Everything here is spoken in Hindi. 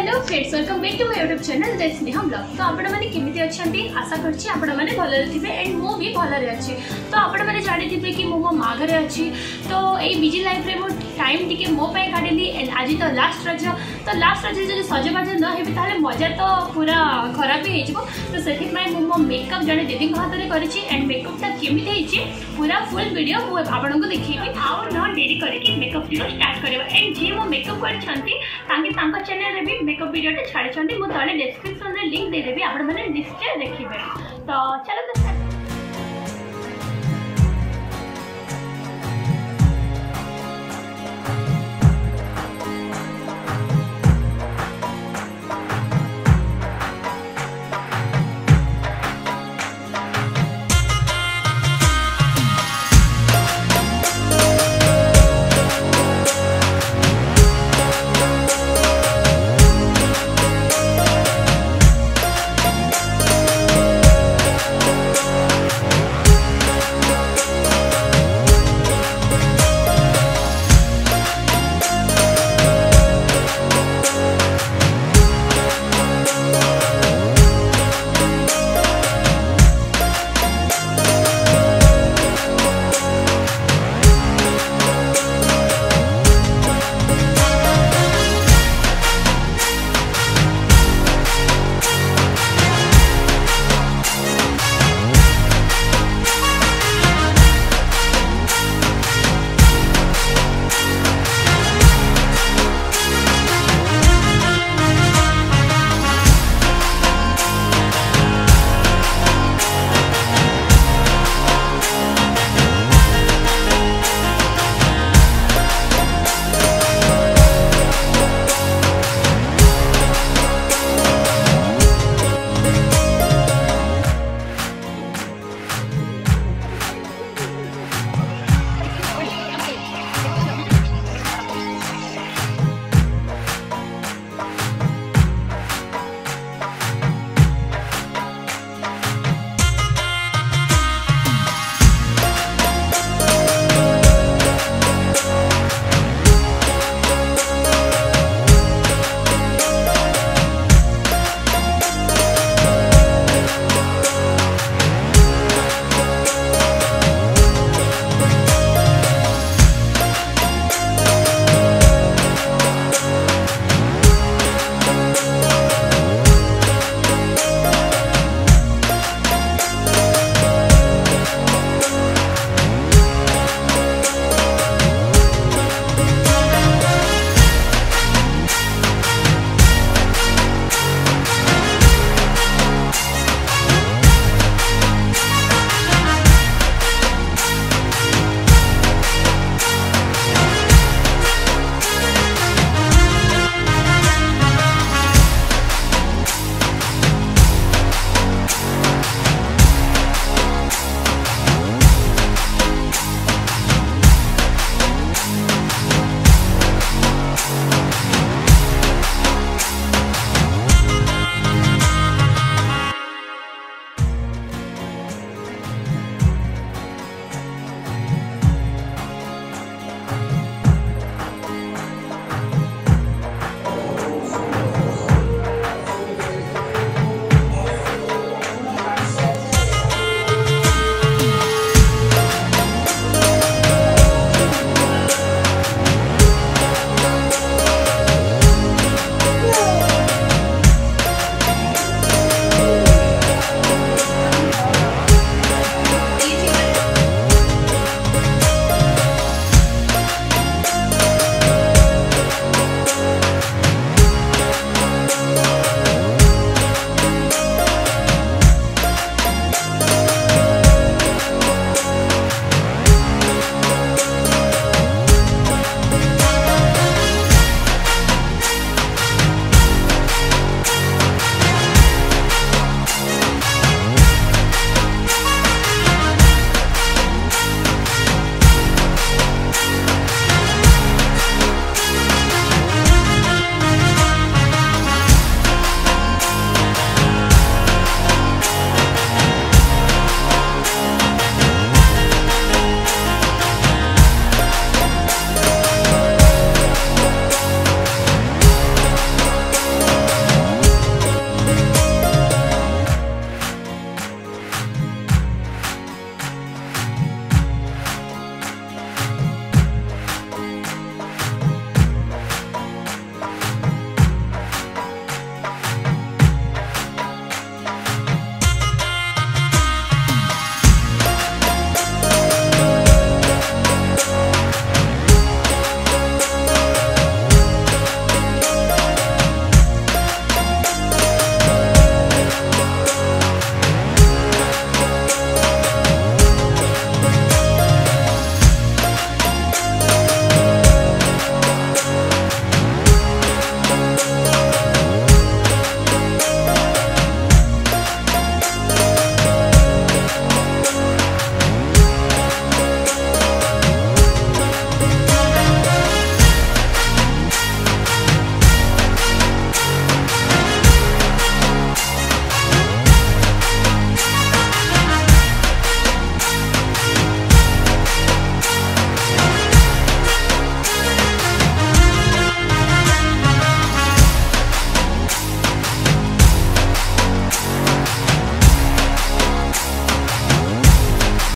Hello friends welcome back to my YouTube channel Jai Sneha blog. तो आपने केमी अच्छा आशा कर भलि थे एंड मु भी भलि अच्छी। तो आपने जानी कि मो मो माँ घरे अच्छी। तो ये विजी लाइफ रे मुझे टाइम टी मो काढ़ी एंड आज तो लास्ट रज। तो लास्ट रज जो सजबाज नहेबी तेल मज़ा तो पूरा खराब ही हो तो से मो मेकअप जड़े दीदी हाथ में करी एंड मेकअपटा केमी पूरा फुल भिड मुझे आपको देखी आउ न डेरी करके मेकअप स्टार्ट कर एंड जी मो मेकअप कर चैनल भी ଏକ ଭିଡ଼ିଓଟେ ଛାଡ଼ିଛନ୍ତି ମୁଁ ତଳେ ଡେସ୍କ୍ରିପସନ୍ରେ ଲିଙ୍କ୍ ଦେଇଦେବି ଆପଣମାନେ ନିଶ୍ଚୟ ଦେଖିବେ ତ ଚାଲ